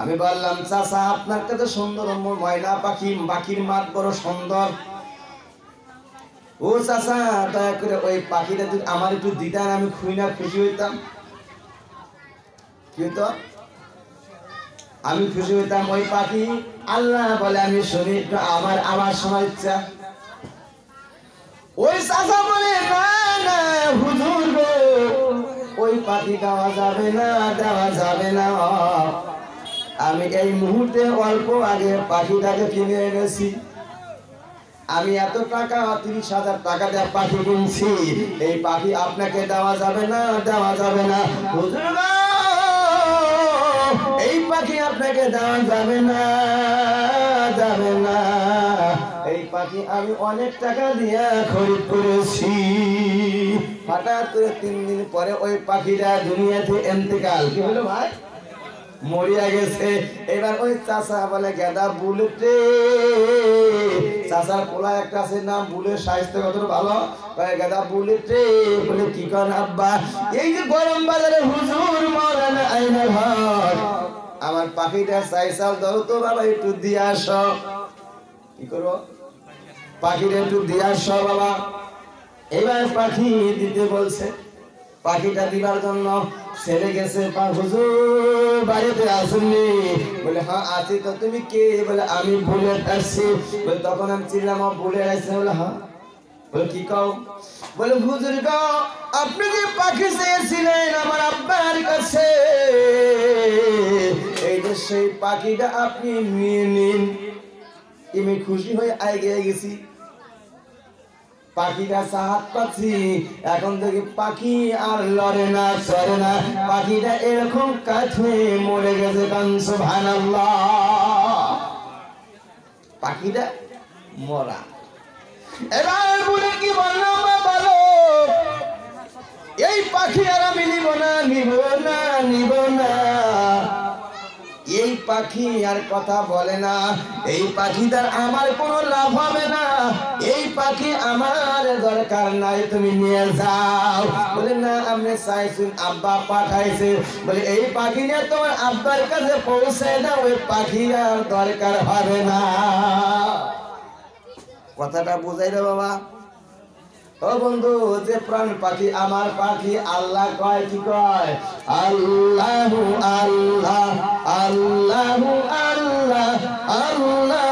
আমি বললাম, চাচা, আপনার কাছে সুন্দর ময়না পাখি, পাখির মাঠ বড় সুন্দর। ও চাচা, দয়া করে ওই পাখিটা যদি আমার একটু দিতেন, আমি খুই না খুশি হইতাম। কি হইতো? আমি খুশি হইতাম ওই পাখি, আল্লাহ বলে আমি শুনি, একটু আমার আমার সময় ইচ্ছা। ওই চাচা বলে, না না ওই পাখি দেওয়া যাবে না, দেওয়া যাবে না। আমি এই মুহূর্তে অল্প আগে পাখিটাকে কিনে এনেছি। আমি এত টাকা, তিরিশ হাজার টাকা দিয়ে পাখি কিনছি। এই পাখি আপনাকে দেওয়া যাবে না, দেওয়া যাবে না। এই পাখি আপনাকে দেওয়া যাবে না যাবে না। এই পাখি আমি অনেক টাকা দিয়ে খরিদ করেছি। হঠাৎ করে তিন দিন পরে ওই পাখিটা দুনিয়াতে এন্তেকাল। কি হলো ভাই? মরিয়া গেছে। এবার ওই চাষা বলে, গেদা বুলেটে। চাষার পোলা একটা আছে নাম বুলের স্বাস্থ্য কত ভালো? গেদা বুলেটে। বলে, কি কর আব্বা? এই যে গরম বাজারে হুজুর মরান আইনা ঘর। আমার পাখিটা চাইছাল ধরো তো বাবা, একটু দিয়ে আস। কি করব? পাখিটা একটু দিয়ে আস বাবা। এবার পাখি দিতে বলছে। পাখিটা দিবার জন্য ছেড়ে গেছে পা হুজুর, বাড়িতে আসেননি। বলে হ্যাঁ আছি তো, তুমি কে? বলে, আমি ভুলে আসছি। বলে, তখন আমি ও বুলেট আসছে বলে হ্যাঁ। বলে, কি কও? বলে, হুজুর গো, আপনি যে পাখি চেয়েছিলেন আমার আব্বার কাছে, এই যে সেই পাখিটা আপনি নিয়ে নিন। আমি খুশি হয়ে আগে গেছি। পাখিটা সাহাত পাচ্ছি। এখন থেকে পাখি আর লড়ে না চড়ে না। পাখিটা এরকম কাঠ হয়ে মরে গেছে কাংস পাখিটা মরা। এবার বলে কি বললাম বলো এই পাখি আর আমি নিব না নিব না নিব না। এই পাখি আর কথা বলে না। এই পাখিটার আমার কোনো লাভ হবে না। এই পাখি আমার দরকার নাই, তুমি নিয়ে যাও। বলে, না আব্বা পাঠাইছে। বলে, এই পাখি নিয়ে তোমার আব্বার কাছে পৌঁছে না ওই দরকার হবে না। কথাটা বুঝাই রে বাবা। ও বন্ধু, যে প্রাণ পাখি, আমার পাখি, আল্লাহ কয়, কি কয়? আল্লাহ আল্লাহু আল্লাহ আল্লাহু, আল্লাহ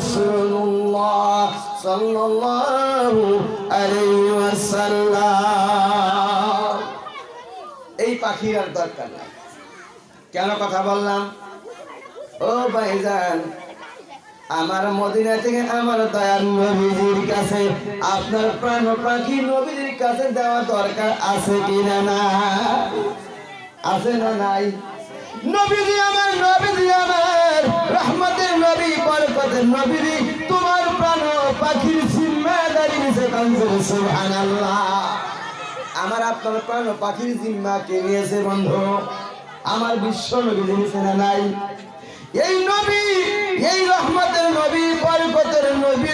মুহাম্মাদুর রাসূলুল্লাহ সাল্লাল্লাহু আলাইহি ওয়াসাল্লাম। এই পাখির আর দরকার নাই। কেন কথা বললাম? ও ভাইজান, আমার মদিনা থেকে আমার দয়ার নবীজির কাছে, আপনার প্রাণ পাখি নবীজির কাছে দেওয়া দরকার আছে কিনা না? আছে না নাই? নবীজি আমার নবীজি আমার। রহমতের নবী, বরকতের নবীজি তোমার প্রাণ পাখির জিম্মাদারি নিছে কাঞ্জুর, সুবহানাল্লাহ। আমার আপনার প্রাণ পাখির জিম্মা কে নিয়েছে বন্ধু? আমার বিশ্ব নবী জিনিস না নাই? এই নবী, এই রহমতের নবী, বরকতের নবী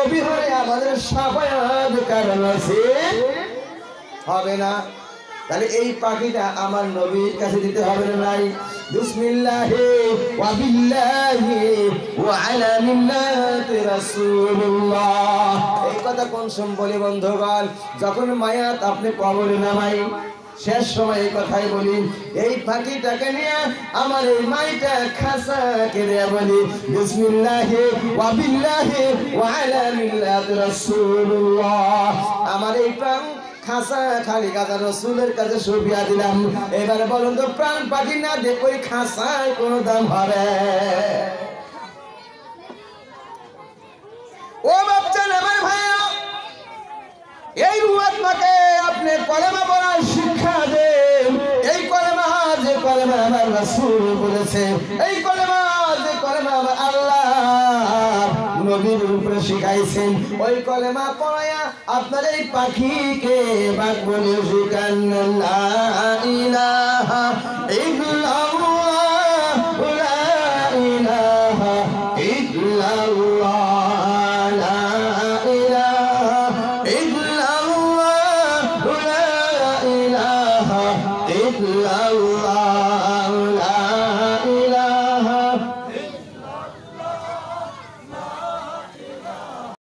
অবিহরে আমাদের সাফায়াত কারণ আছে। হবে না। তাহলে এই পাখিটা আমার নবীর কাছে দিতে হবে না নাই? বিসমিল্লাহি ওয়া বিল্লাহি ওয়া আলা মিল্লাতি রাসূলুল্লাহ। এই কথা কোন সময় বলি বন্ধুগণ? যখন মায়াত আপনি কবরে নামাই, শেষ সময় এই কথাই বলি, এই পাখিটাকে নিয়ে আমার এই মাইটা খাসা কেড়ে বলি বিসমিল্লাহি ওয়া বিল্লাহি ওয়া আলা মিল্লাতি রাসূলুল্লাহ। আমার এই প্রাণ খালি রসুলের কাছে দিলাম। এবার বলুন তো, প্রাণ পাখি না দেখ ওই কোনো দাম হবে? ও বাচ্চান আমার ভাইয়া এই মহাত্মাকে আপনি কলেমা পড়ার শিক্ষা দেন। এই কলেমা যে কলেমা আমার রাসুল বলেছে এই নবীর রূপে শিখাইছেন। ওই কলেমা পড়ায়া আপনার এই পাখিকে বাক্য শিখান